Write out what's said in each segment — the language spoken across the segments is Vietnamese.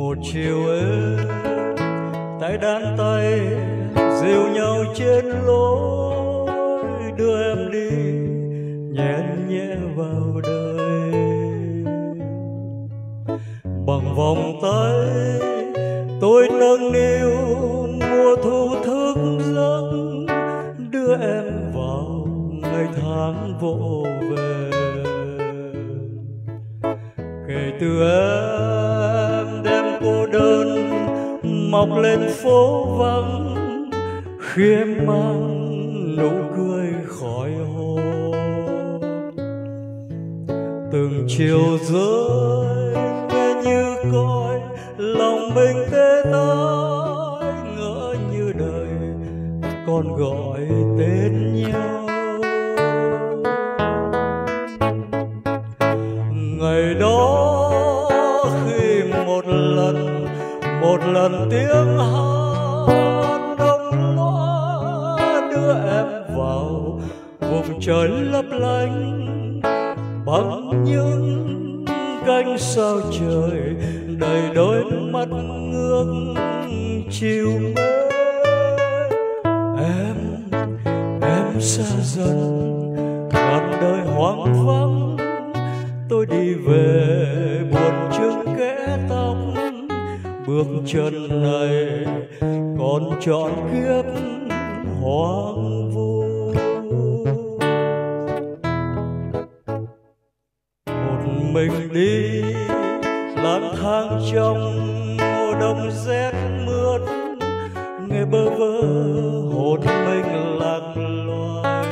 một chiều êm tay đan tay dìu nhau trên lối, đưa em đi nhẹ nhẹ vào đời. Bằng vòng tay, tôi nâng niu, mùa thu thức giấc đưa em vào ngày tháng vỗ về. Kể từ em mọc lên phố vắng, khuya mang nụ cười khỏi hồ từng chiều rơi, nghe như coi lòng mình tê tái, ngỡ như đời còn gọi tên nhau. Một lần tiếng hát đông loa đưa em vào vùng trời lấp lánh. Bằng những cánh sao trời đầy đôi mắt ngước chiều mê. Em em xa dần, ngàn đời hoang vắng, tôi đi về. Bước chân này, còn trọn kiếp hoang vu. Một mình đi, lang thang trong mùa đông rét mướt, nghe bơ vơ, hồn mình lạc loài.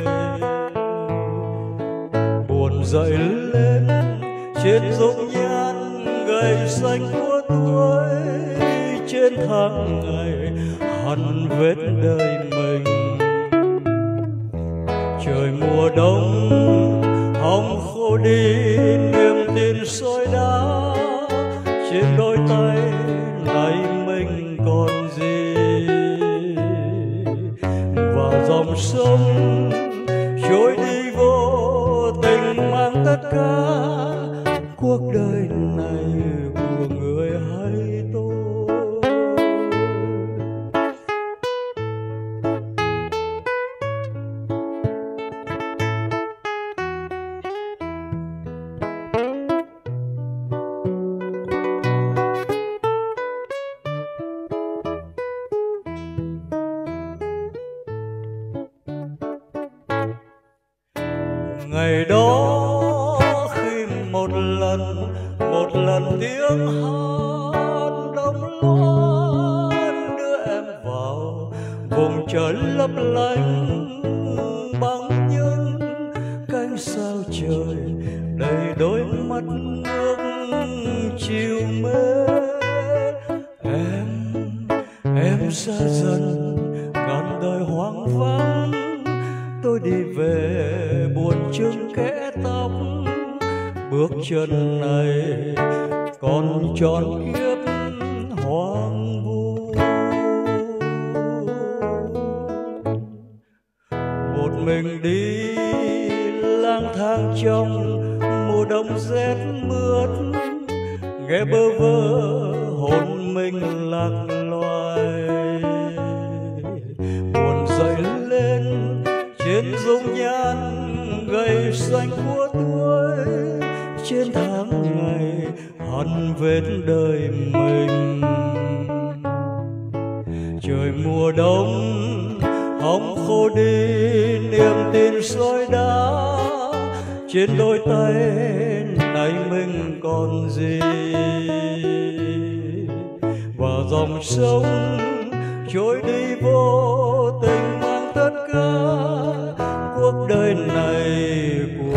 Buồn dậy lên, trên dung nhan gầy xanh của đến tháng ngày hằn vết đời mình. Trời mùa đông hồng khô đi, niềm tin soi ngày đó khi một lần một lần tiếng hát đông loan đưa em vào vùng trời lấp lánh bằng những cánh sao trời đầy đôi mắt nước chiều mê em em xa dần bước chân này còn tròn kiếp hoang vu. Một mình đi lang thang trong mùa đông rét mướt, nghe bơ vơ hồn mình lạc loài. Buồn dậy lên trên dung nhan gầy xanh của tuổi trên tháng ngày hằn vết đời mình. Trời mùa đông hóng khô đi, niềm tin soi đá trên đôi tay này mình còn gì. Và dòng sông trôi đi vô tình mang tất cả cuộc đời này của